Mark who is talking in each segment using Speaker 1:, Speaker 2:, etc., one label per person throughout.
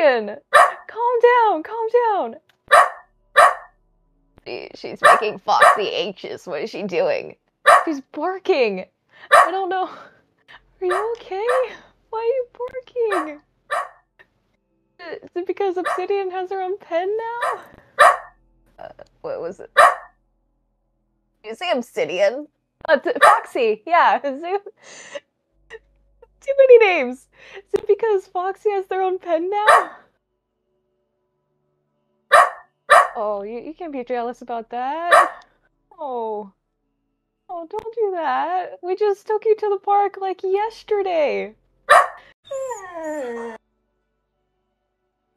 Speaker 1: Calm down, calm down.
Speaker 2: She's making Foxy anxious. What is she doing?
Speaker 1: She's barking. I don't know. Are you okay? Why are you barking? Is it because Obsidian has her own pen now?
Speaker 2: Uh, what was it? Did you say Obsidian?
Speaker 1: Uh, Foxy, yeah. Too many names. Is it because Foxy has their own pen now? Oh, you, you can't be jealous about that. Oh. Oh, don't do that. We just took you to the park like yesterday.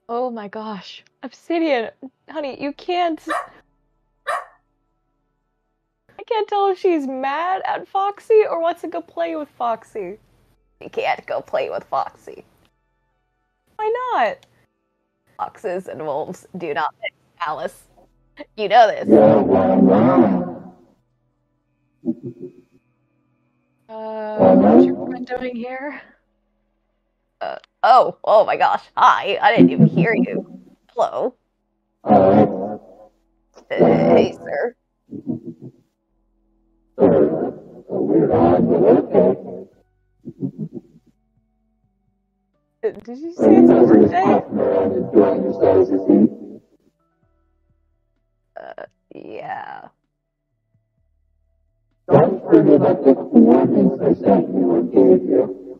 Speaker 1: Oh my gosh. Obsidian, honey, you can't. I can't tell if she's mad at Foxy or wants to go play with Foxy.
Speaker 2: You can't go play with Foxy.
Speaker 1: Why not?
Speaker 2: Foxes and wolves do not mix, Alice. You know this.
Speaker 1: Uh, what's your friend doing here?
Speaker 2: Uh, oh, oh my gosh. Hi. I didn't even hear you. Hello. Hey, sir.
Speaker 1: Did you say it's her birthday?
Speaker 2: Uh, yeah.
Speaker 3: Don't forget about the coordinates I sent you and gave you.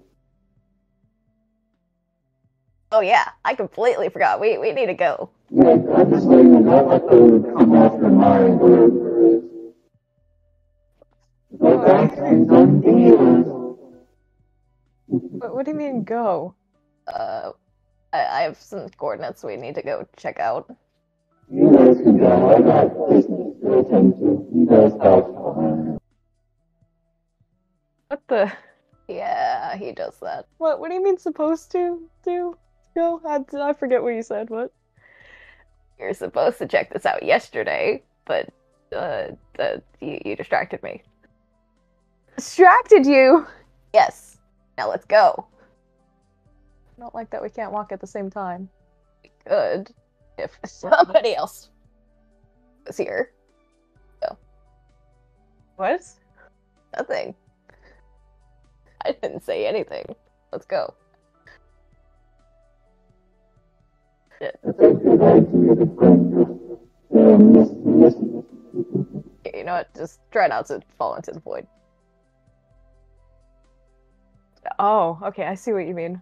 Speaker 2: Oh yeah, I completely forgot. We we need to go.
Speaker 3: Yes, I just let you know what the come after my word is. The vaccines on dealers.
Speaker 1: What, what do you mean go?
Speaker 2: Uh, I, I have some coordinates we need to go check out.
Speaker 3: You guys can go. I got business to attend to. You guys have.
Speaker 1: What the?
Speaker 2: Yeah, he does that.
Speaker 1: What? What do you mean supposed to do? Go? I, I forget what you said. What?
Speaker 2: You're supposed to check this out yesterday, but uh, uh you, you distracted me.
Speaker 1: Distracted you.
Speaker 2: Yes. Now let's go.
Speaker 1: I don't like that we can't walk at the same time.
Speaker 2: We could if somebody else was here.
Speaker 1: What?
Speaker 2: Nothing. I didn't say anything. Let's go. Shit.
Speaker 3: It's a good idea to bring you. Listen, listen.
Speaker 2: You know what? Just try not to fall into the void.
Speaker 1: Oh, okay. I see what you mean.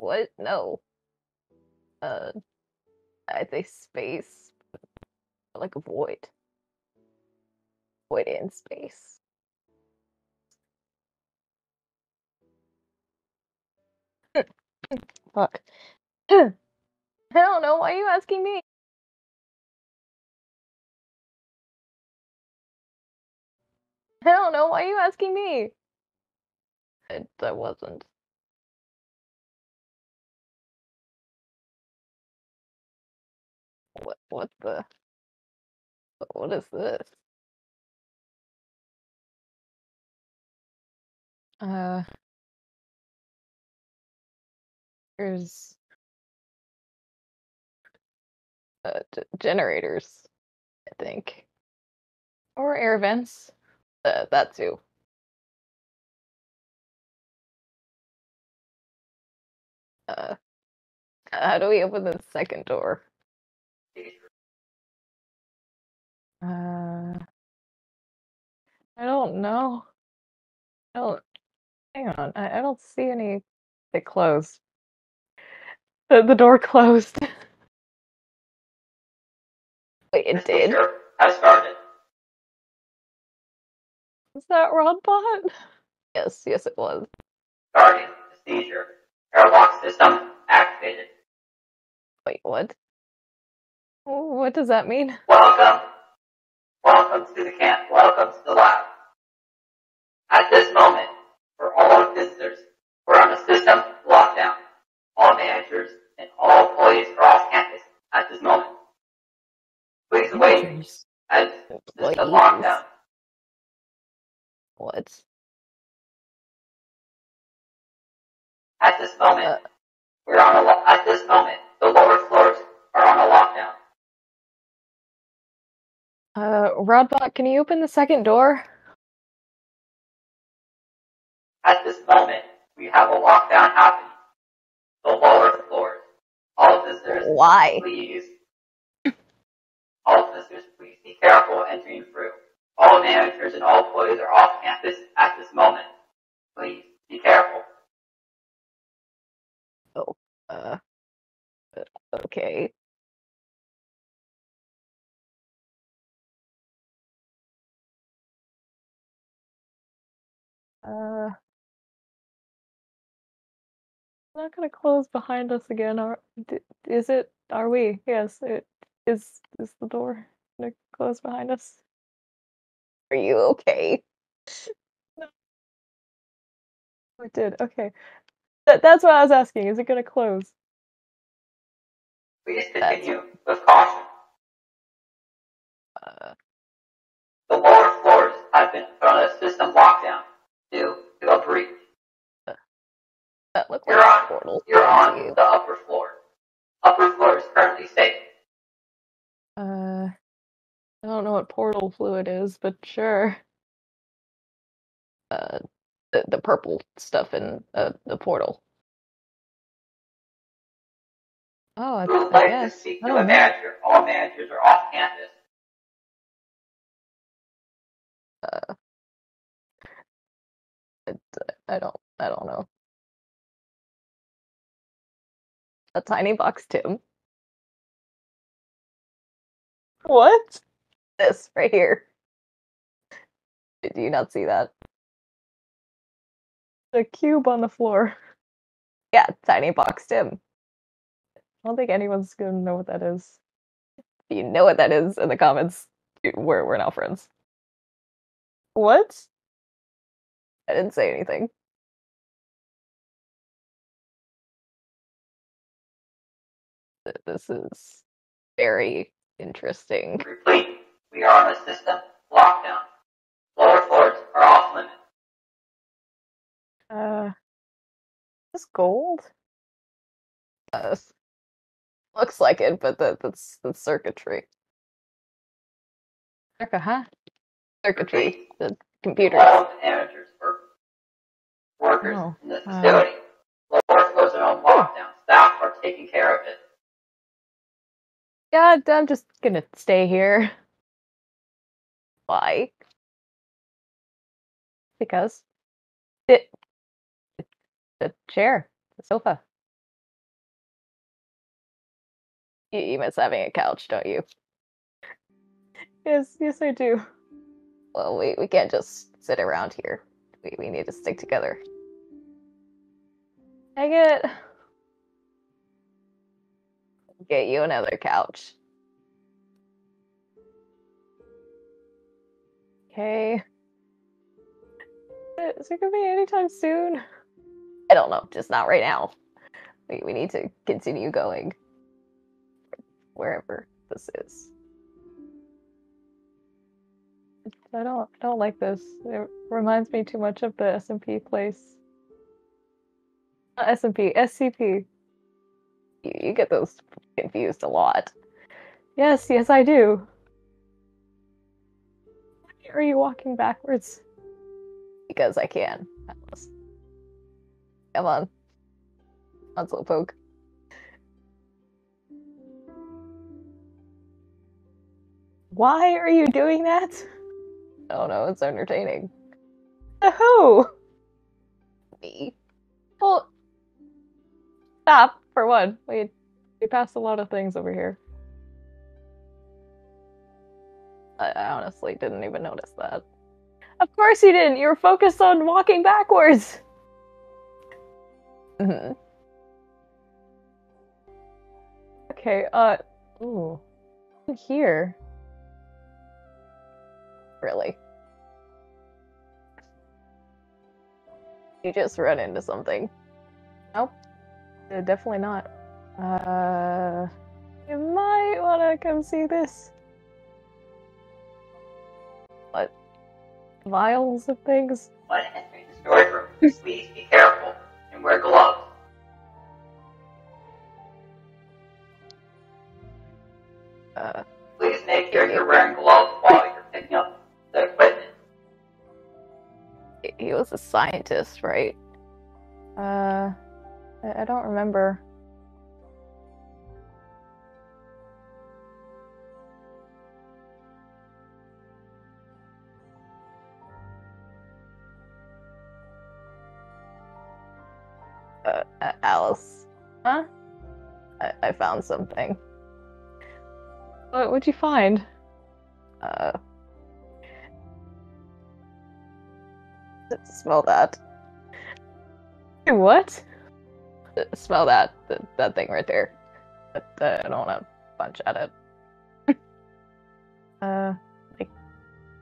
Speaker 1: What?
Speaker 2: No. Uh, I'd say space, like a void. Void in space.
Speaker 1: Fuck. I don't know. Why are you asking me? I don't know. Why are you asking me?
Speaker 2: I, I wasn't. What? What the? What is this?
Speaker 1: Uh, there's
Speaker 2: Uh, generators, I think.
Speaker 1: or air vents.
Speaker 2: Uh, that too. Uh, how do we open the second door?
Speaker 1: Uh, I don't know. I don't. Hang on. I, I don't see any. It closed. The the door closed.
Speaker 2: Wait, it did?
Speaker 4: Has started.
Speaker 1: Is that Rodbot?
Speaker 2: Yes, yes, it was.
Speaker 4: Starting the seizure. Airlock system activated.
Speaker 1: Wait, what? What does that mean?
Speaker 4: Welcome. Welcome to the camp. Welcome to the lab. At this moment, for all visitors, we're on a system lockdown. All managers and all employees are off campus at this moment. Please wait as system
Speaker 1: Employees.
Speaker 4: lockdown.
Speaker 1: What?
Speaker 4: At this moment,
Speaker 1: Uh.
Speaker 4: we're on a lo- at this moment, the lower floors
Speaker 1: Uh, Rodbot, can you open the second door?
Speaker 4: At this moment, we have a lockdown happening. The lower floors. All visitors,
Speaker 2: Why?
Speaker 4: please. All visitors, please be careful entering through. All managers and all employees are off campus at this moment. Please be careful.
Speaker 2: Uh, uh, okay.
Speaker 1: Uh, not gonna close behind us again. Are is it? Are we? Yes. It is. Is the door gonna close behind us?
Speaker 2: Are you okay?
Speaker 1: Oh, It did. Okay. That that's what I was asking. Is it gonna close?
Speaker 4: Please continue with caution.
Speaker 2: Uh,
Speaker 4: The lower floors have been put on a system lockdown due to a breach.
Speaker 2: that looked
Speaker 4: You're on.
Speaker 2: a portal.
Speaker 4: You're on
Speaker 2: you.
Speaker 4: the upper floor. Upper floor is currently safe.
Speaker 1: Uh, I don't know what portal fluid is, but sure.
Speaker 2: Uh, the, the purple stuff in uh, the portal.
Speaker 1: Oh, I,
Speaker 4: would
Speaker 1: I
Speaker 4: like to
Speaker 1: guess.
Speaker 4: speak
Speaker 1: I
Speaker 4: to a manager? All managers are off campus.
Speaker 2: It, I don't. I don't know. A tiny box, Tim.
Speaker 1: What?
Speaker 2: This right here. Did you not see that?
Speaker 1: The cube on the floor.
Speaker 2: Yeah, tiny box, Tim.
Speaker 1: I don't think anyone's gonna know what that is.
Speaker 2: If you know what that is in the comments, we're we're now friends.
Speaker 1: What?
Speaker 2: I didn't say anything. This is very interesting.
Speaker 4: Repeat, we are on a system lockdown. Lower floors are off limits.
Speaker 1: Uh, is gold?
Speaker 2: Uh, looks like it, but that, that's that's circuitry.
Speaker 1: Circa, huh?
Speaker 2: Circuitry.
Speaker 4: Repeat,
Speaker 2: The computers.
Speaker 4: all the managers or workers
Speaker 1: Oh,
Speaker 4: in
Speaker 1: uh.
Speaker 4: facility. Lower floors are on lockdown. Staff are taking care of it.
Speaker 1: Yeah, I'm just gonna stay here
Speaker 2: Why?
Speaker 1: because it. The chair, the sofa.
Speaker 2: You, you miss having a couch, don't you?
Speaker 1: Yes, yes, I do.
Speaker 2: Well, we, we can't just sit around here. We, we need to stick together.
Speaker 1: Dang it.
Speaker 2: Get you another couch.
Speaker 1: Okay. Is it gonna be anytime soon?
Speaker 2: I don't know, just not right now. We, we need to continue going. Wherever this is.
Speaker 1: I don't, I don't like this. It reminds me too much of the SMP place. Not SMP, SCP.
Speaker 2: You, you get those confused a lot.
Speaker 1: Yes, yes, I do. Why are you walking backwards?
Speaker 2: Because I can. Come on. On Slowpoke.
Speaker 1: Why are you doing that?
Speaker 2: Oh no, it's entertaining.
Speaker 1: To who?
Speaker 2: Me.
Speaker 1: Well, stop for one. We we passed a lot of things over here.
Speaker 2: I, I honestly didn't even notice that.
Speaker 1: Of course you didn't. You were focused on walking backwards.
Speaker 2: Mhm.
Speaker 1: Okay, uh, ooh. Here.
Speaker 2: Really. You just run into something.
Speaker 1: Nope. Uh, definitely not. Uh, you might wanna come see this.
Speaker 2: What?
Speaker 1: Vials of things.
Speaker 4: What entering the storage room, please be careful and wear gloves.
Speaker 2: Was a scientist, right?
Speaker 1: Uh, I, I don't remember.
Speaker 2: Uh, uh, Alice,
Speaker 1: Huh?
Speaker 2: I, I found something.
Speaker 1: What, what'd you find?
Speaker 2: Smell that.
Speaker 1: What?
Speaker 2: Uh, Smell that. That, that thing right there. But, uh, I don't want to punch at it.
Speaker 1: Uh, like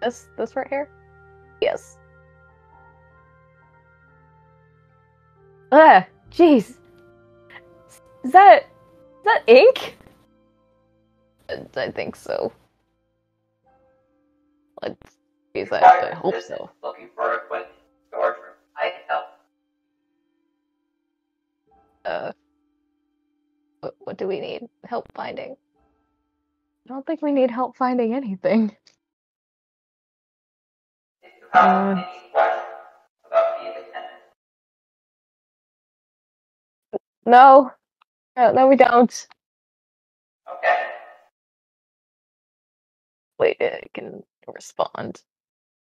Speaker 2: This, this right here? Yes.
Speaker 1: ah, jeez. Is that, is that ink?
Speaker 2: I think so. Let's use that. I hope so.
Speaker 4: Looking for equipment. Storage
Speaker 2: Uh, what, what do we need help finding?
Speaker 1: I don't think we need help finding anything.
Speaker 4: If you have
Speaker 1: Uh.
Speaker 4: any questions about being a tenant,
Speaker 1: No. No, no, we don't.
Speaker 4: okay?
Speaker 2: Wait, I can respond.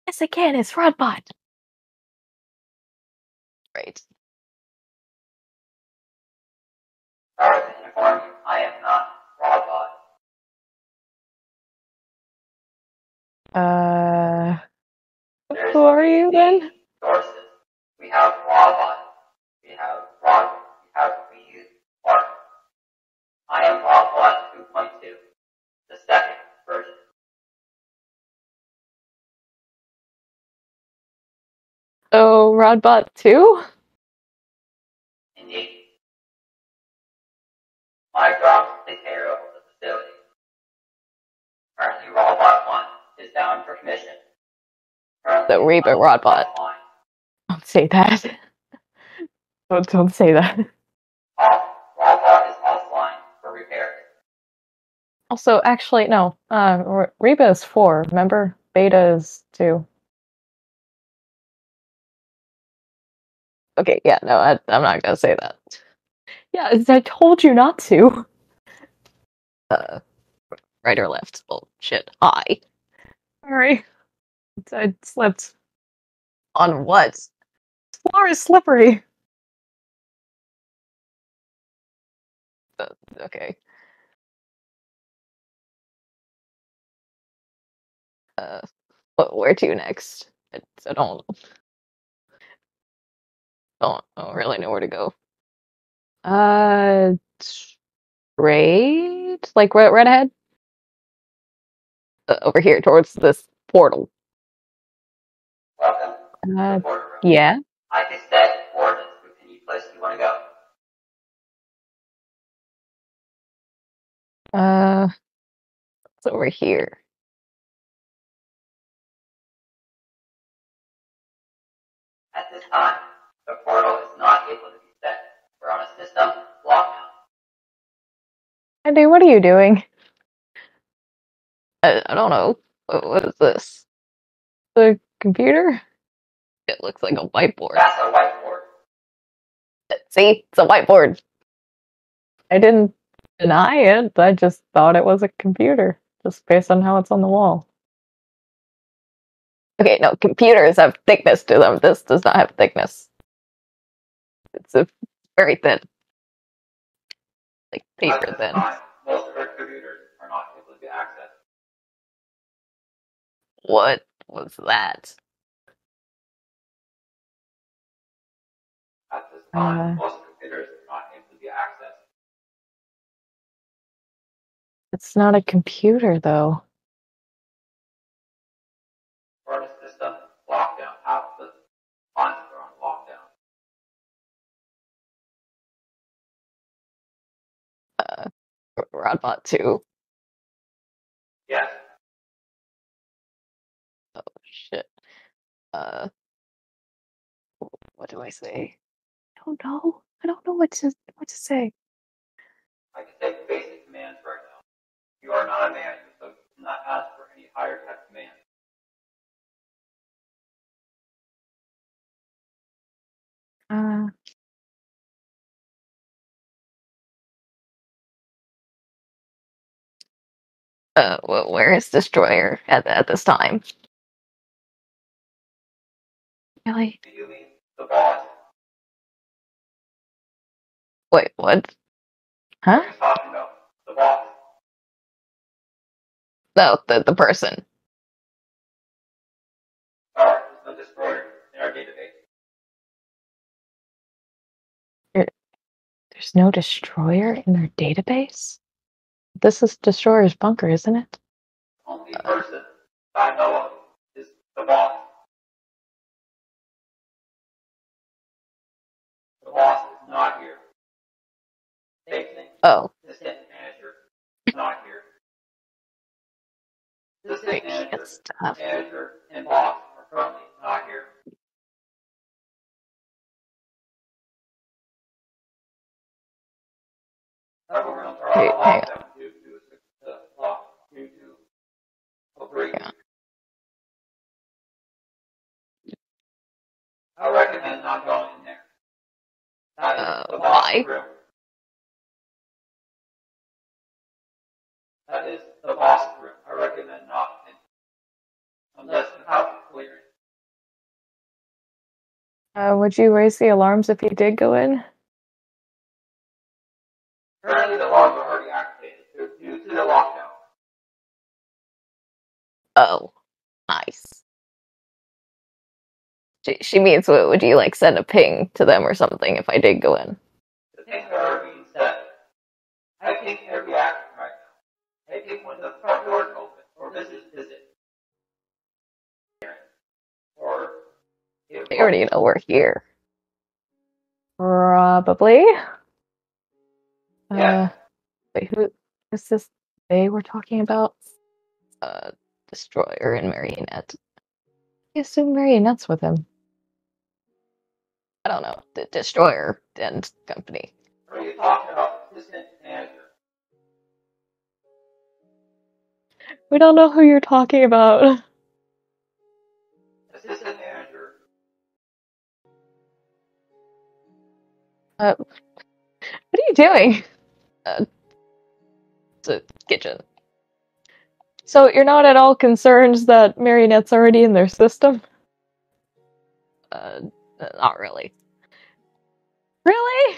Speaker 1: Yes, I can. It's Rodbot.
Speaker 2: Right.
Speaker 4: Inform you, I am not Robot.
Speaker 1: Uh,
Speaker 4: There's
Speaker 1: who are you then?
Speaker 4: Sources. We have Robot. We have Rod. We have we use Mark. I am Robot 2.2, the second version.
Speaker 1: Oh, Rodbot 2?
Speaker 4: My job is to take care of the facility. Currently, Robot 1 is down for commission. Currently,
Speaker 2: The Reba Robot.
Speaker 4: offline.
Speaker 1: Don't say that. Don't, don't say that.
Speaker 4: Off. Robot is offline for repairs.
Speaker 1: Also, actually, no. Uh, Reba is 4, remember? Beta is 2.
Speaker 2: Okay, yeah, no, I, I'm not gonna say that.
Speaker 1: Yeah, I told you not to.
Speaker 2: Uh, right or left? Well, shit. Hi.
Speaker 1: Sorry. I slipped.
Speaker 2: On what?
Speaker 1: Floor is slippery.
Speaker 2: Uh, okay. Uh, where to next? I, I don't, don't, don't really know where to go.
Speaker 1: Uh, straight? Like right, right ahead?
Speaker 2: Uh, over here towards this portal.
Speaker 4: Welcome to
Speaker 1: Uh,
Speaker 4: boardroom.
Speaker 1: yeah.
Speaker 4: I can set coordinates with any place you want to go.
Speaker 1: Uh,
Speaker 2: It's over here.
Speaker 4: At this time, the portal is not able to be set. We're on a system lockdown.
Speaker 1: Andy, what are you doing?
Speaker 2: I, I don't know. What, what is this?
Speaker 1: The computer?
Speaker 2: It looks like a whiteboard.
Speaker 4: That's a whiteboard.
Speaker 2: See? It's a whiteboard.
Speaker 1: I didn't deny it. I just thought it was a computer, just based on how it's on the wall.
Speaker 2: Okay, no, computers have thickness to them. This does not have thickness. It's a very thin. Like paper
Speaker 4: this
Speaker 2: thin.
Speaker 4: time, most of our computers are not able to be accessed.
Speaker 2: What was that?
Speaker 4: At this time,
Speaker 1: Uh.
Speaker 4: most computers are not able to be accessed.
Speaker 1: It's not a computer, though.
Speaker 2: Rodbot 2.
Speaker 4: Yeah.
Speaker 2: Oh, shit. Uh, what do I say?
Speaker 1: I don't know. I don't know what to what to say.
Speaker 4: I can take basic commands right now. You are not a manager, so you cannot ask for any higher type command.
Speaker 1: Uh,
Speaker 2: Uh, wh- where is Destroyer at, at this time?
Speaker 1: really?
Speaker 2: Wait, what?
Speaker 1: Huh?
Speaker 2: No, the, the person.
Speaker 4: There's no destroyer in
Speaker 1: their database? This is Destroyer's bunker, isn't it?
Speaker 4: Only person I know of is the boss. The boss is not here.
Speaker 2: Oh,
Speaker 4: Assistant manager not here. Assistant manager,
Speaker 2: stuff.
Speaker 4: manager, and boss are currently not here. Several rooms are
Speaker 2: Hey,
Speaker 4: on
Speaker 2: hang
Speaker 4: lockdown due to the lock due to a.
Speaker 2: Yeah.
Speaker 4: I recommend not going in there. That is
Speaker 2: Uh,
Speaker 4: the
Speaker 2: why?
Speaker 4: room. That is the boss room. I recommend not in. Unless you have clearance.
Speaker 1: Uh, would you raise the alarms if you did go in?
Speaker 2: Oh, nice. She, she means, what, would you like send a ping to them or something if I did go in?
Speaker 4: The things that are being said. I think every action right now. I think when the front door is open, or visitors visit. Or
Speaker 2: They already know we're here.
Speaker 1: Probably.
Speaker 4: Yeah.
Speaker 1: Uh, wait, who is this they were talking about?
Speaker 2: Uh, Destroyer and Marionette.
Speaker 1: I assume Marionette's with him.
Speaker 2: I don't know. The Destroyer and company.
Speaker 4: Are you talking about assistant manager?
Speaker 1: We don't know who you're talking about.
Speaker 4: Assistant manager.
Speaker 1: Uh, what are you doing?
Speaker 2: The kitchen.
Speaker 1: So you're not at all concerned that Marionette's already in their system?
Speaker 2: Uh, not really.
Speaker 1: Really?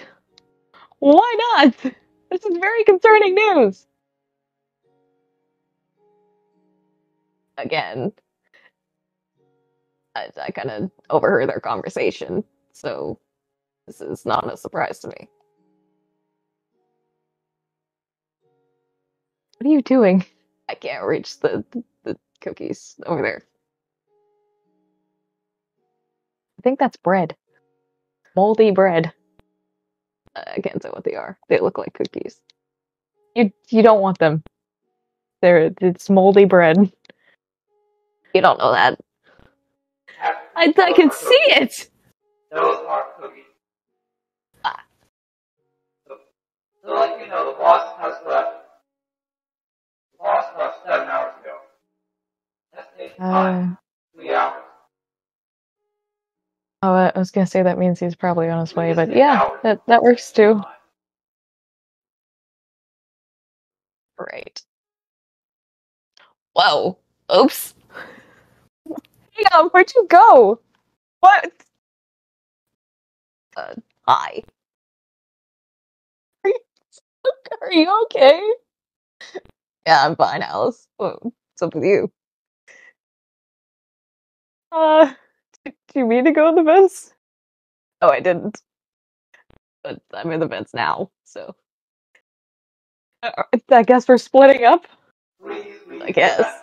Speaker 1: Why not? This is very concerning news.
Speaker 2: Again, I, I kind of overheard their conversation, so this is not a surprise to me.
Speaker 1: What are you doing?
Speaker 2: I can't reach the, the cookies over there.
Speaker 1: I think that's bread. Moldy bread.
Speaker 2: I can't say what they are. They look like cookies.
Speaker 1: You you don't want them. They're it's moldy bread.
Speaker 2: You don't know that.
Speaker 1: I, I can see it.
Speaker 4: Those are cookies.
Speaker 2: Ah.
Speaker 4: So, so you know, the boss has left. Boss left seven hours ago. That's taking time.
Speaker 1: Uh,
Speaker 4: Three hours.
Speaker 1: oh, I was gonna say that means he's probably on his way, but yeah, that that works too.
Speaker 2: Right. Whoa. Oops.
Speaker 1: Hang on, where'd you go? What?
Speaker 2: Hi.
Speaker 1: Are you okay?
Speaker 2: Yeah, I'm fine, Alice. What's up with you?
Speaker 1: Uh, do you mean to go in the vents?
Speaker 2: Oh, I didn't. But I'm in the vents now, so.
Speaker 1: Uh, I guess we're splitting up.
Speaker 4: Please
Speaker 2: I guess.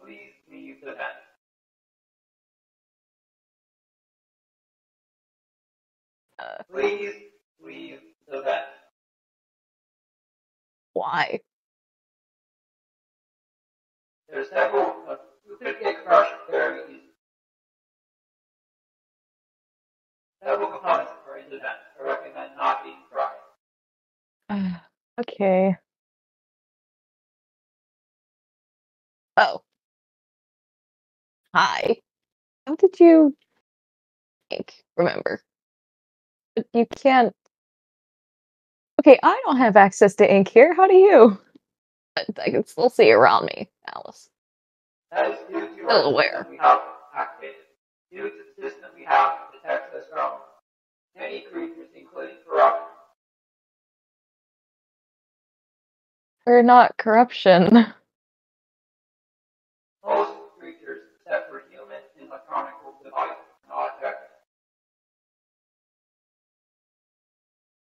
Speaker 4: Please leave the vent.
Speaker 2: Uh,
Speaker 4: Please leave the vent.
Speaker 2: why?
Speaker 4: There's several uh, who could get crushed very easily. Several components are in the vent. I recommend not being crushed.
Speaker 1: Uh, okay.
Speaker 2: Oh. Hi.
Speaker 1: How did you?
Speaker 2: Ink, remember.
Speaker 1: You can't. Okay, I don't have access to ink here. How do you?
Speaker 2: But I can still see around me, Alice.
Speaker 4: That is due to
Speaker 2: Still aware.
Speaker 4: we have activated. Due to the system we have detects us from many creatures, including corruption.
Speaker 1: We're not corruption.
Speaker 4: Most creatures, except for human and electronic devices, are not affected.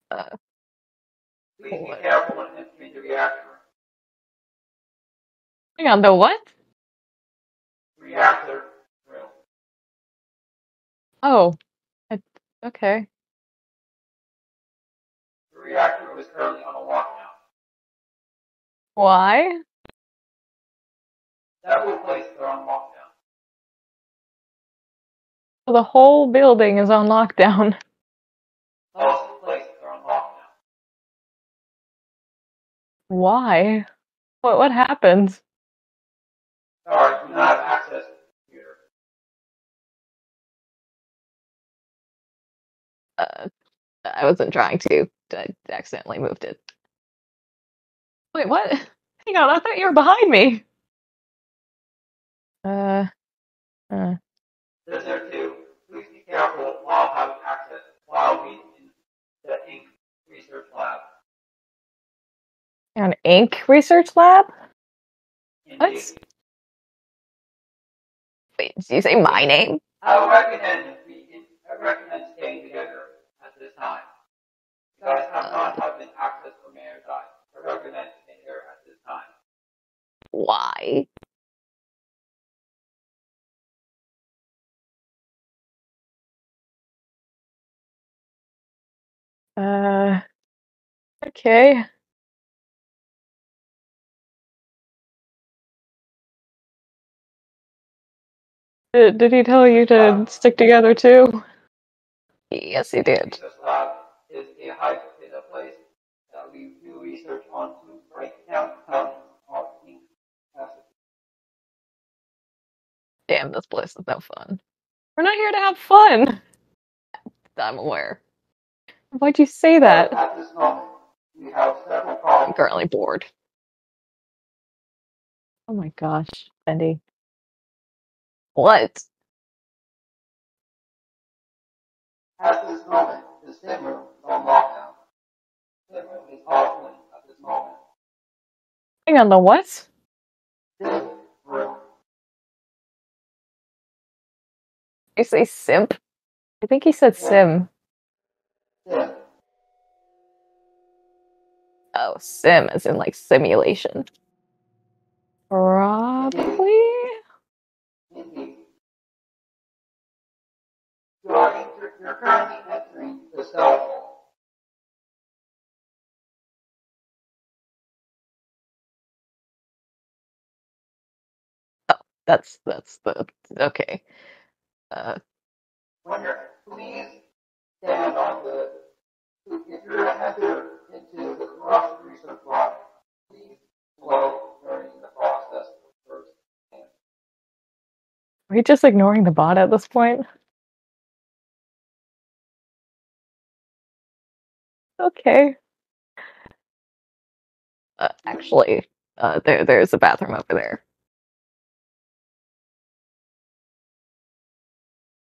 Speaker 2: Uh,
Speaker 4: Please be careful when entering the reactor.
Speaker 1: Hang on, the what?
Speaker 4: Reactor.
Speaker 1: Oh, I, okay.
Speaker 4: The reactor is currently on a lockdown.
Speaker 1: Why?
Speaker 4: Several places are on lockdown.
Speaker 1: The whole building is on lockdown.
Speaker 4: Most places are on lockdown.
Speaker 1: Why? What what happened?
Speaker 4: Sorry, do not have access to the computer.
Speaker 2: Uh, I wasn't trying to. I accidentally moved it.
Speaker 1: Wait, what? Hang on, I thought you were behind me. Uh, uh,
Speaker 4: There's there too. Please be careful while having access while being in the ink research lab.
Speaker 1: an ink research lab? What?
Speaker 2: Wait, did you say my name?
Speaker 4: I would recommend we I recommend staying together time.
Speaker 2: Why?
Speaker 1: Uh, okay. Did, did he tell you to stick together too?
Speaker 2: Yes, he did.
Speaker 4: Research lab is a high is place that we do research on to break down components of ink acid.
Speaker 2: Damn, this place is no fun.
Speaker 1: We're not here to have fun.
Speaker 2: I'm aware.
Speaker 1: Why'd you say that?
Speaker 4: At this moment, we have several
Speaker 2: I'm currently bored.
Speaker 1: Oh my gosh, Bendy.
Speaker 2: What?
Speaker 4: At this moment, the sim room is moment.
Speaker 1: Hang on, the what?
Speaker 2: You say simp?
Speaker 1: I think he said sim.
Speaker 4: Sim.
Speaker 2: Oh, sim as in like simulation.
Speaker 1: Probably.
Speaker 2: That's that's the okay. Uh,
Speaker 4: When you're, please stand on the, if you're gonna into the corruption research lab, please slow during the process first.
Speaker 1: Are we just ignoring the bot at this point? Okay.
Speaker 2: uh actually, uh, there there's a bathroom over there.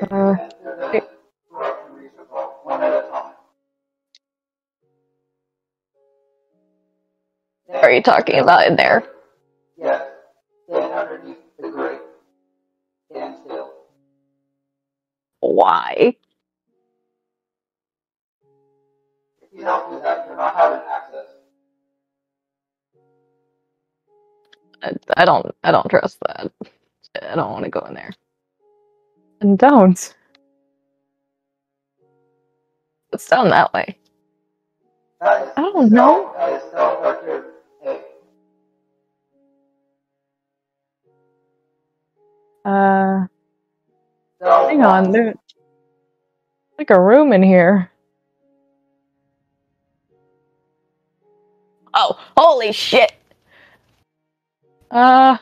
Speaker 4: time.
Speaker 2: What are you talking about in there?
Speaker 4: Yes, stand underneath the grate. Stand still.
Speaker 2: Why?
Speaker 4: If you don't do that, you're not having access.
Speaker 2: I, I don't. I don't trust that. I don't want to go in there.
Speaker 1: And don't.
Speaker 2: It's down that way.
Speaker 4: That is
Speaker 1: I don't know.
Speaker 4: That is self-directed.
Speaker 1: Uh,
Speaker 4: self-
Speaker 1: hang on. There's like a room in here.
Speaker 2: Oh, holy shit!
Speaker 1: Uh,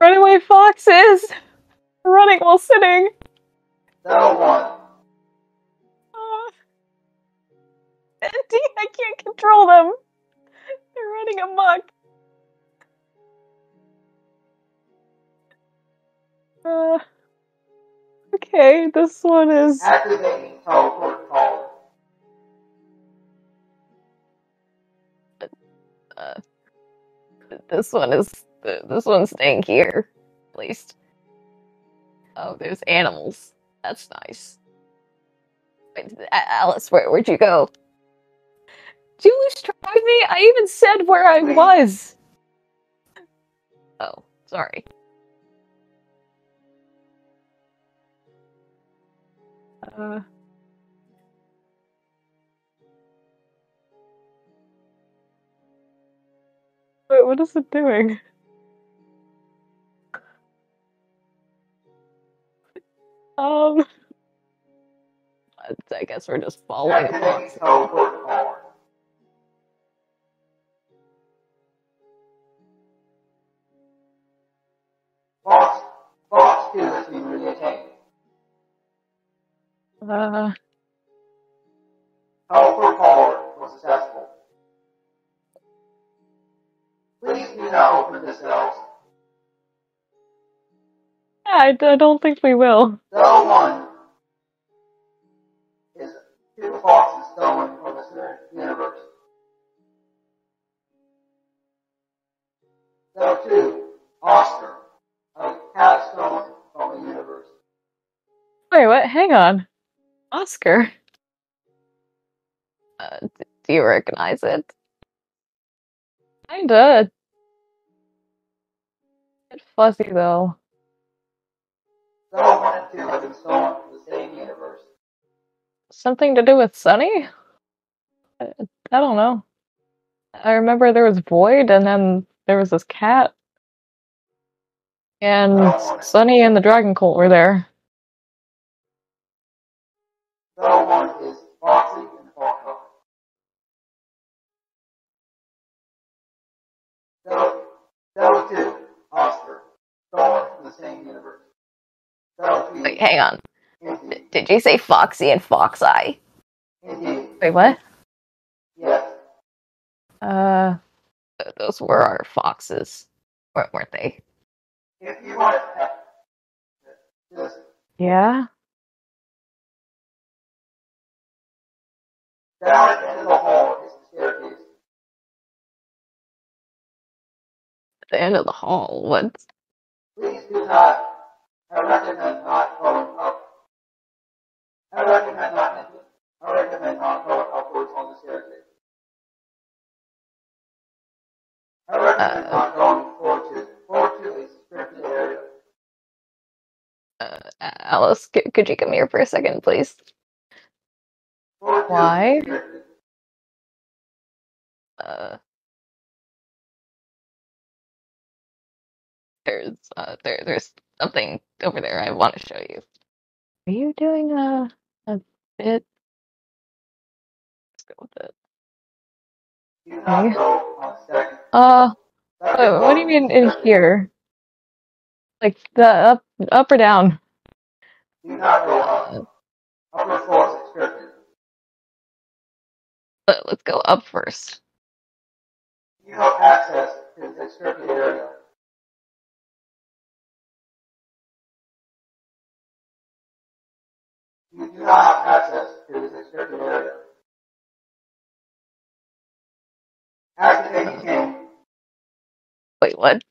Speaker 1: runaway foxes! Running while sitting!
Speaker 4: Cell one.
Speaker 1: Uh, Andy, I can't control them! They're running amok! Uh, okay, this one is.
Speaker 4: Activating teleport caller.
Speaker 2: Uh, this one is. This one's staying here, at least. Oh, there's animals. That's nice. Wait, Alice, where, where'd you go?
Speaker 1: Did you lose track of me? I even said where I was!
Speaker 2: Oh, sorry.
Speaker 1: Uh. Wait, what is it doing? Um,
Speaker 2: I guess we're just following a
Speaker 4: Activating
Speaker 2: fox.
Speaker 4: teleport caller. Fox, Fox 2 has been retained.
Speaker 1: uh,
Speaker 4: Teleport caller was successful. Please do not open the cells.
Speaker 1: Yeah, I, I don't think we will.
Speaker 4: Cell 1 is two foxes stolen from the universe. Cell 2, Oscar, a cat stolen from the universe.
Speaker 1: Wait, what? Hang on. Oscar?
Speaker 2: Uh, d- do you recognize it?
Speaker 1: Kinda. Bit fuzzy though.
Speaker 4: Cell 1 and 2 have been stolen from the same universe.
Speaker 1: Something to do with Sunny? I, I don't know. I remember there was Void, and then there was this cat. And Sunny and the Dragon Colt were there.
Speaker 2: Wait, hang on.
Speaker 4: Indeed.
Speaker 2: Did you say Foxy and Fox Eye?
Speaker 1: Wait, what?
Speaker 4: Yes.
Speaker 1: Uh,
Speaker 2: Those were our foxes, weren't weren't they?
Speaker 4: If you want to just
Speaker 1: yeah?
Speaker 4: down at the end of the hall is the staircase.
Speaker 2: At the end of the hall. What?
Speaker 4: Please do not. I recommend not going up. I recommend not. I recommend not going upwards on the staircase. I recommend
Speaker 2: Uh.
Speaker 4: not going floor two. Floor two is restricted area.
Speaker 2: Uh, Alice, c- could you come here for a second, please?
Speaker 1: Why?
Speaker 2: Uh, there's uh, there there's something over there I want to show you.
Speaker 1: Are you doing a, a bit?
Speaker 2: Let's go with it.
Speaker 1: Okay.
Speaker 4: go on second.
Speaker 1: Uh, wait, what do you mean in here? Like the up, up or down?
Speaker 4: Do not go
Speaker 2: Uh,
Speaker 4: up. Upper floor is restricted.
Speaker 2: but let's go up first.
Speaker 4: You have access to the restricted area. You do not have access to this restricted area. Activating chain.
Speaker 2: Wait, what?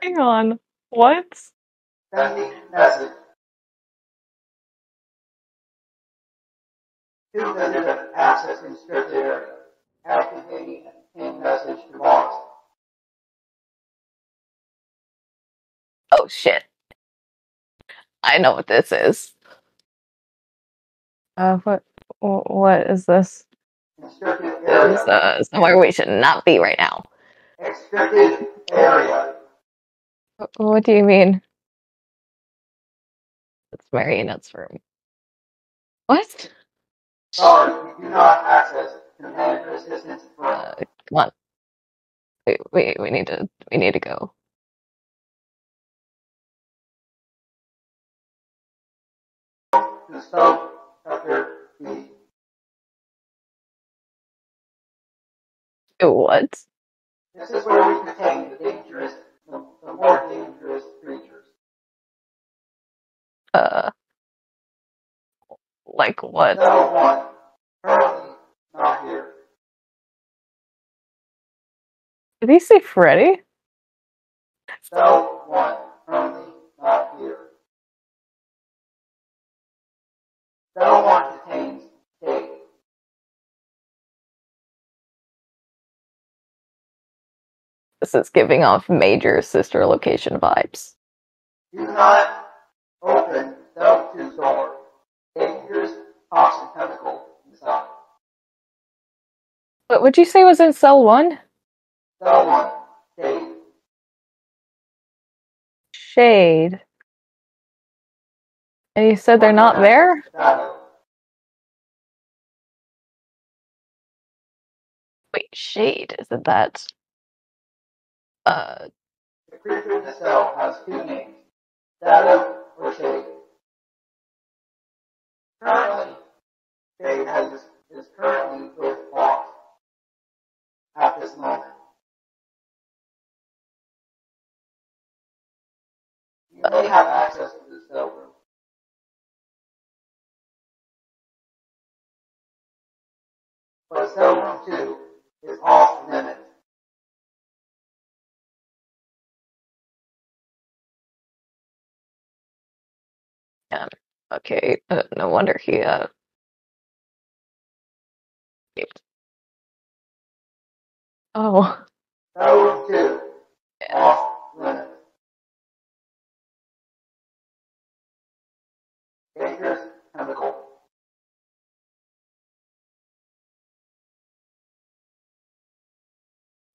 Speaker 1: Hang on. What?
Speaker 4: Sending message. Two visitors have access to restricted area. Activating chain message to Mars.
Speaker 2: Oh shit. I know what this is.
Speaker 1: Uh, what? What is this?
Speaker 2: This is uh, somewhere we should not be right now.
Speaker 4: Restricted area.
Speaker 1: What do you mean?
Speaker 2: It's Marionette's room. What?
Speaker 4: Sorry, you do not access commander assistance.
Speaker 2: Uh, come on. We, we we need to we need to go.
Speaker 4: To scope sector B.
Speaker 2: What?
Speaker 4: This is where we contain the dangerous, the, the more dangerous creatures.
Speaker 2: Uh, like what?
Speaker 4: No one currently not here.
Speaker 1: Did he say Freddy?
Speaker 4: No one currently not here. No one contains state.
Speaker 2: This is giving off major sister location vibes.
Speaker 4: Do not open cell two door. Dangerous toxic chemical inside.
Speaker 1: What would you say was in cell one?
Speaker 4: Cell one, state.
Speaker 1: Shade. And you said they're not there?
Speaker 2: Wait, shade, isn't that? Uh,
Speaker 4: The creature in the cell has two names, Shadow or Shade. Currently, Shade has, is currently with Fox at this moment. You may have access to the cell But cell room two is off limits.
Speaker 2: okay, uh, no wonder he, uh, escaped.
Speaker 1: Oh.
Speaker 4: Room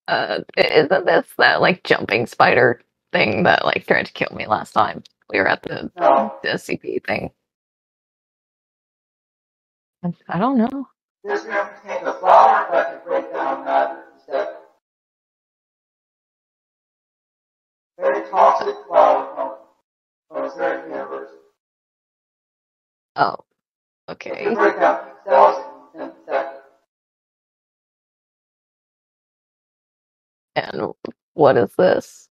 Speaker 2: Uh, isn't this that, like, jumping spider thing that, like, tried to kill me last time? We were at the,
Speaker 4: No,
Speaker 2: the SCP thing.
Speaker 1: I don't know.
Speaker 4: this room contains a flower that can break down matter. Very toxic flower from, from a certain universe.
Speaker 2: Oh,
Speaker 4: It
Speaker 2: okay.
Speaker 4: can break down cells
Speaker 2: And what is this?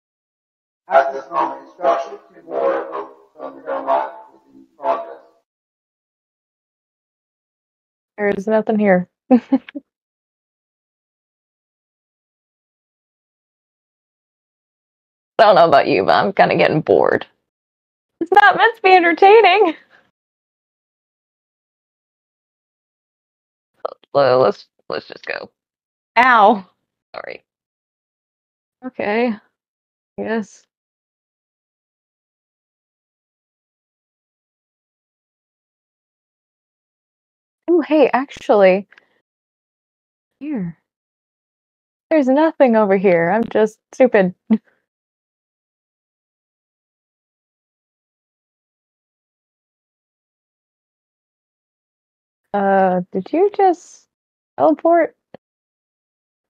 Speaker 4: At this moment, instruction to more of underground life is in progress.
Speaker 1: There's nothing here.
Speaker 2: I don't know about you, but I'm kind of getting bored.
Speaker 1: It's not meant to be entertaining.
Speaker 2: So let's let's just go.
Speaker 1: Ow.
Speaker 2: Sorry.
Speaker 1: Okay. Yes. Oh, hey, actually, here. There's nothing over here. I'm just stupid. Uh, did you just teleport?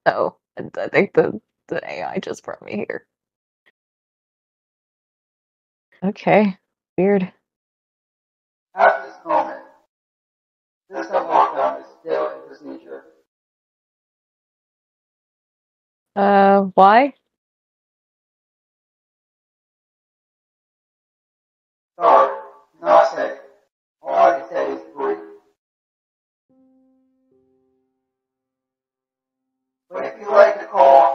Speaker 2: I, I think the that AI just brought me here.
Speaker 1: Okay, weird.
Speaker 4: At this moment, this outcome is still in procedure.
Speaker 1: Uh, why?
Speaker 4: Sorry, not safe. All I can say is brief. But if you like to call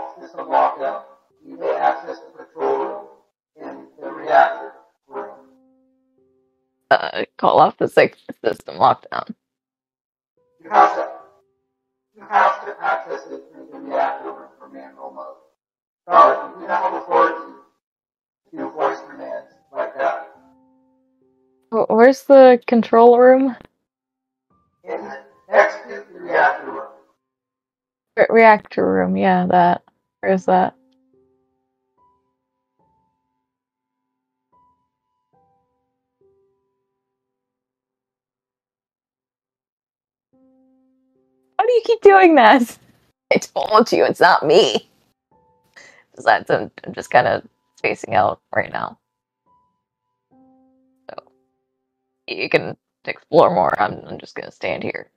Speaker 4: lockdown, you may access the control in the reactor room.
Speaker 2: Uh, call off the system lockdown.
Speaker 4: You have to, you have to access it through the reactor room for manual mode. Now, you do not have authority to voice commands like that.
Speaker 1: Where's the control room?
Speaker 4: In the, next to the reactor room.
Speaker 1: Reactor room, yeah, that. Where's that? Why do you keep doing that?
Speaker 2: I told you it's not me. Besides, I'm, I'm just kind of spacing out right now. So you can explore more. I'm, I'm just gonna stand here.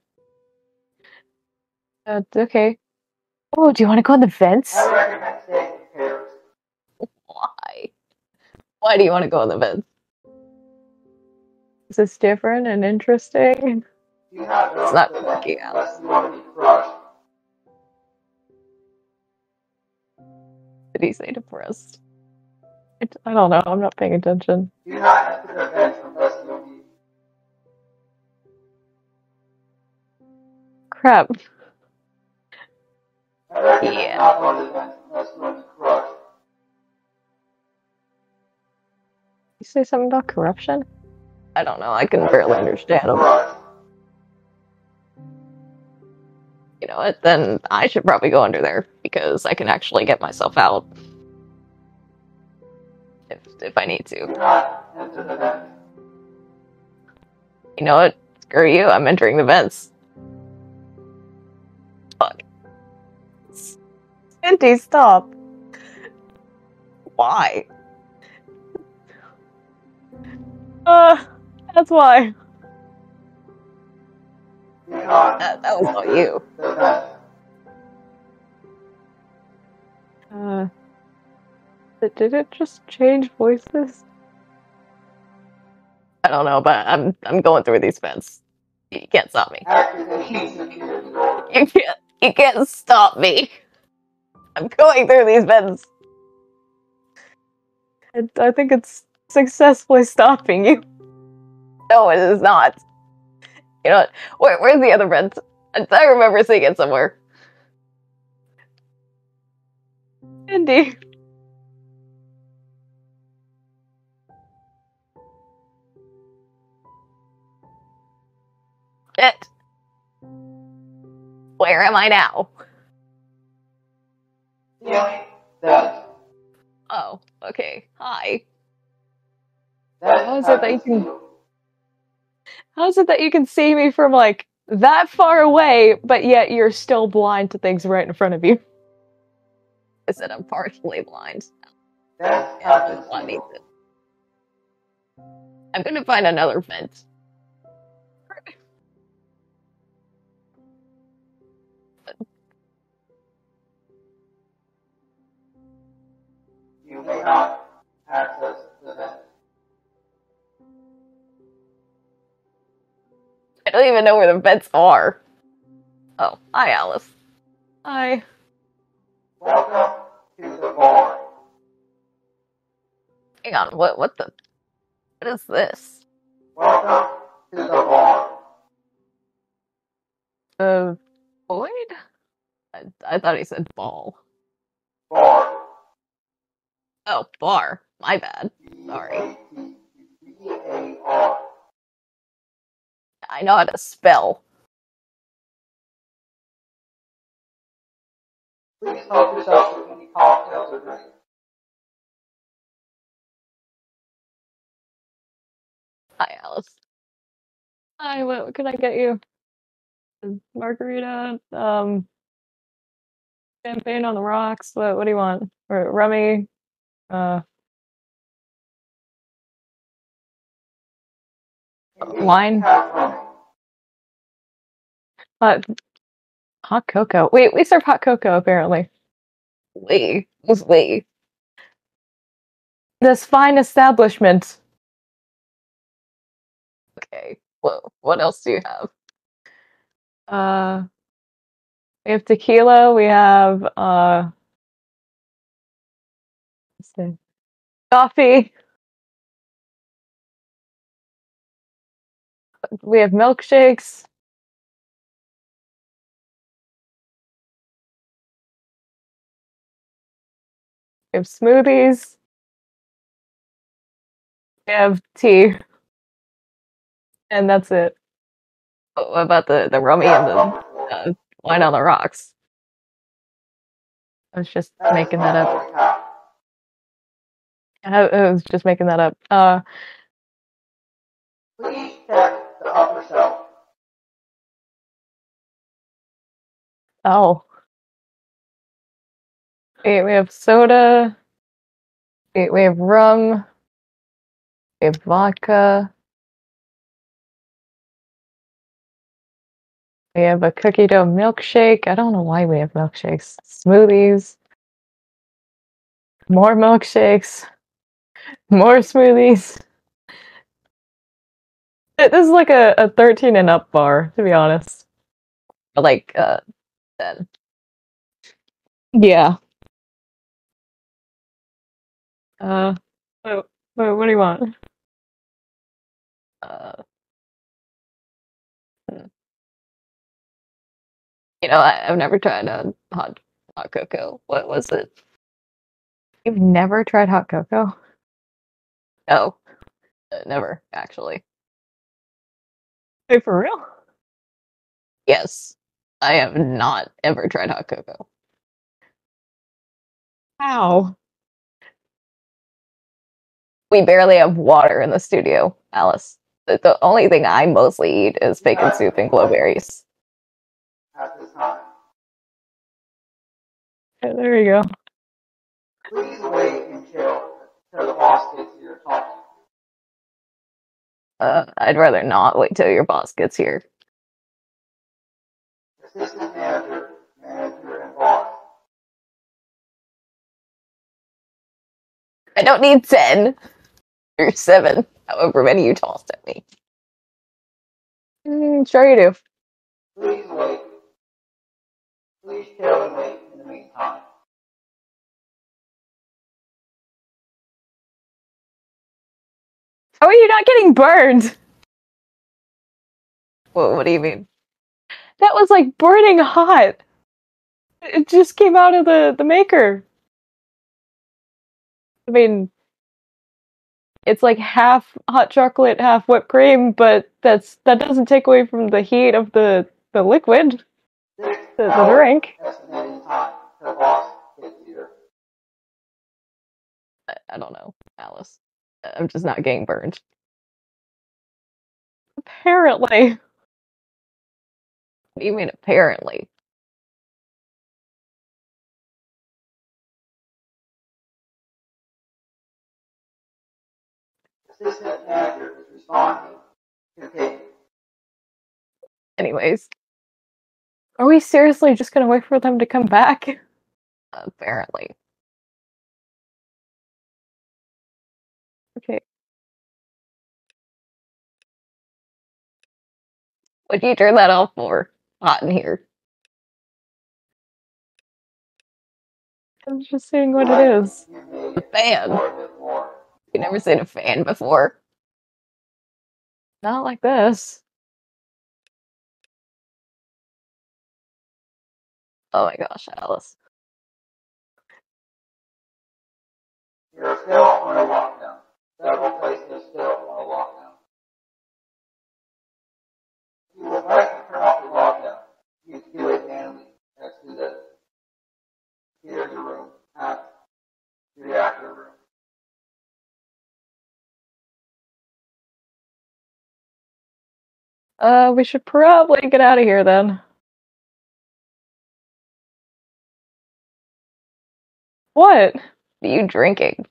Speaker 1: Uh, okay. Oh, do you want to go in the vents?
Speaker 4: I recommend staying prepared.
Speaker 2: Why? Why do you want to go in the vents?
Speaker 1: Is this different and interesting?
Speaker 4: Do not go
Speaker 2: It's not working out.
Speaker 4: unless you want to be crushed.
Speaker 1: Did he say depressed? It, I don't know. I'm not paying attention.
Speaker 4: Do not enter the vent unless you be
Speaker 1: Crap.
Speaker 4: I recommend
Speaker 2: Yeah.
Speaker 4: not going to the vent you want to be crushed.
Speaker 1: You say something about corruption?
Speaker 2: I don't know. I can barely understand them.
Speaker 4: Crushed.
Speaker 2: You know what? Then I should probably go under there because I can actually get myself out if if I need to.
Speaker 4: Do not enter the vent.
Speaker 2: You know what? Screw you. I'm entering the vents.
Speaker 1: Andy, stop.
Speaker 2: Why?
Speaker 1: Uh, that's why.
Speaker 4: Do
Speaker 2: That, that was not you.
Speaker 4: the vent.
Speaker 1: Uh, did- did it just change voices?
Speaker 2: I don't know, but I'm I'm going through these vents. You can't stop me.
Speaker 4: Activating security door.
Speaker 2: You can't you can't stop me. I'm going through these vents.
Speaker 1: I, I think it's successfully stopping you.
Speaker 2: No, it is not. You know what? Where, where's the other vents? I, I remember seeing it somewhere.
Speaker 1: Andy.
Speaker 2: Shit. Where am I now?
Speaker 4: Healing That.
Speaker 2: Oh, okay. Hi.
Speaker 4: Vent
Speaker 1: How is it that you can-
Speaker 4: sealed.
Speaker 1: How is it that you can see me from like that far away, but yet you're still blind to things right in front of you?
Speaker 2: I said I'm partially blind.
Speaker 4: Vent
Speaker 2: Yeah,
Speaker 4: has
Speaker 2: that's
Speaker 4: been
Speaker 2: what needs
Speaker 4: sealed.
Speaker 2: it. I'm gonna find another vent.
Speaker 4: May not access the vent.
Speaker 2: I don't even know where the vents are. Oh, hi, Alice.
Speaker 1: Hi.
Speaker 4: Welcome to the bar.
Speaker 2: Hang on. What? What the? What is this?
Speaker 4: Welcome to the bar.
Speaker 1: Uh,
Speaker 2: Void? I, I thought he said ball. Oh, bar. My bad. Sorry. I know how to spell.
Speaker 4: Please help yourself to any cocktails or drinks.
Speaker 2: Hi, Alice.
Speaker 1: hi. What, what can I get you? Margarita. Um, champagne on the rocks. What? What do you want? Or rummy? Uh, Wine.
Speaker 4: Have
Speaker 1: hot, hot cocoa. Wait, we serve hot cocoa apparently.
Speaker 2: Lee. Lee?
Speaker 1: This fine establishment.
Speaker 2: Okay. What? What else do you have?
Speaker 1: Uh, we have tequila. We have uh, let's coffee. we have milkshakes. We have smoothies. We have tea. And that's it.
Speaker 2: What about the the rummy and the uh, wine on the rocks?
Speaker 1: I was just making that up. I, I was just making that up. Uh,
Speaker 4: Please check the upper shelf.
Speaker 1: oh. We, we have soda. We, we have rum. We have vodka. We have a cookie dough milkshake. I don't know why we have milkshakes. Smoothies. More milkshakes. More smoothies. It- This is like a, a 13 and up bar, to be honest.
Speaker 2: Like uh, then
Speaker 1: Yeah. Uh, what, what, what do you want?
Speaker 2: uh, hmm. you know, I, I've never tried a hot hot cocoa. What was it?
Speaker 1: You've never tried hot cocoa?
Speaker 2: No, uh, never actually.
Speaker 1: Wait, for real?
Speaker 2: Yes, I have not ever tried hot cocoa.
Speaker 1: How?
Speaker 2: We barely have water in the studio, Alice. The, the only thing I mostly eat is bacon soup and glowberries.
Speaker 4: At this
Speaker 1: Okay, there you go.
Speaker 4: please wait until, until the boss gets here talking.
Speaker 2: Uh, I'd rather not wait till your boss gets here.
Speaker 4: Assistant manager, manager, and boss.
Speaker 2: I don't need ten or seven, however many you tossed at me.
Speaker 1: Mm, sure you do.
Speaker 4: Please wait. Please chill
Speaker 1: How are you not getting burned?
Speaker 2: What, what do you mean?
Speaker 1: That was like burning hot. It just came out of the, the maker. I mean, it's like half hot chocolate, half whipped cream, but that's that doesn't take away from the heat of the the liquid, the, the drink.
Speaker 4: estimated time till the boss gets here.
Speaker 2: I, I don't know, Alice. I'm just not getting burned.
Speaker 1: Apparently.
Speaker 2: What do you mean, apparently?
Speaker 4: Assistant manager is responding. Continue.
Speaker 2: Anyways,
Speaker 1: Are we seriously just gonna wait for them to come back?
Speaker 2: apparently.
Speaker 1: Okay.
Speaker 2: What'd you turn that off for? Hot in here.
Speaker 1: I'm just seeing what it is.
Speaker 2: The fan.
Speaker 4: more, a bit more.
Speaker 2: You never seen a fan before.
Speaker 1: Not like this.
Speaker 2: Oh my gosh, Alice.
Speaker 4: You're still on a lockdown. Several places are still on a lockdown. If you would like to turn off the lockdown, you can do it manually next to the security room at the reactor room.
Speaker 1: Uh, we should probably get out of here then. What?
Speaker 2: What are you drinking?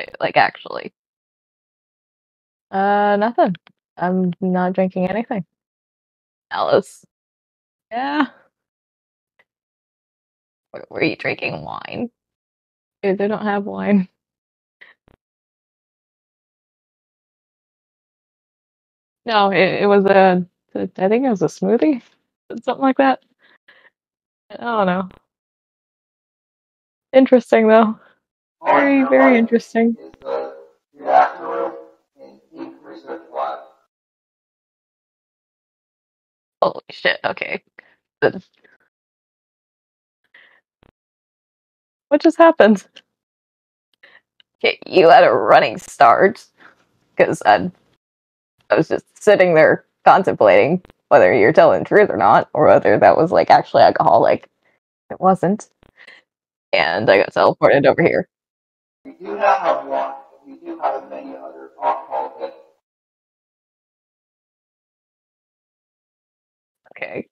Speaker 2: Like, like actually.
Speaker 1: Uh, nothing. I'm not drinking anything.
Speaker 2: Alice,
Speaker 1: Yeah.
Speaker 2: were, were you drinking wine?
Speaker 1: Dude, they don't have wine. No, it, it was a, I think it was a smoothie, something like that. I don't know. Interesting though. Very, very interesting. Holy shit, okay.
Speaker 5: What just happened?
Speaker 1: Okay, you had a running start because I, I was just sitting there contemplating whether you're telling the truth or not, or whether that was like actually alcoholic. It wasn't. And I got teleported over here.
Speaker 4: We do not have one, but we do have many other alcohol.
Speaker 1: Okay.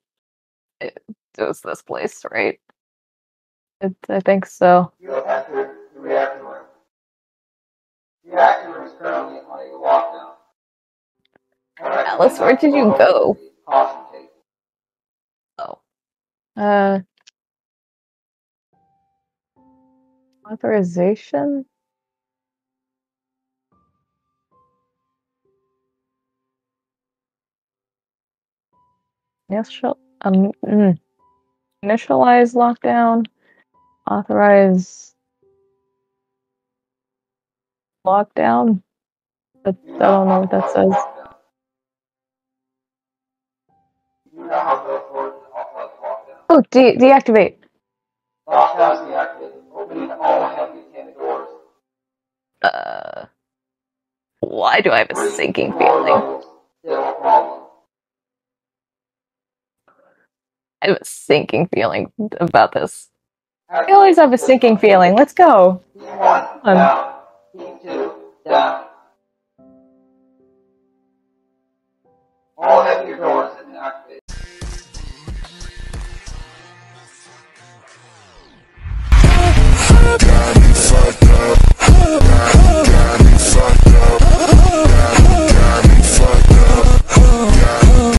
Speaker 1: It, it was this place, right?
Speaker 5: It, I think so.
Speaker 4: You have entered the reactor room. The reactor room is currently on a lockdown.
Speaker 1: Alice, where did you go? Oh.
Speaker 5: Uh, authorization? Initial, um, mm. initialize lockdown, authorize lockdown. I don't know what that says.
Speaker 4: You now have the authority to authorize lockdown.
Speaker 5: Oh, de- deactivate.
Speaker 1: Uh. Why do I have a sinking feeling? I have a sinking feeling about this.
Speaker 5: I always have a sinking feeling. Let's go. Um.
Speaker 4: All heavy doors
Speaker 6: Oh.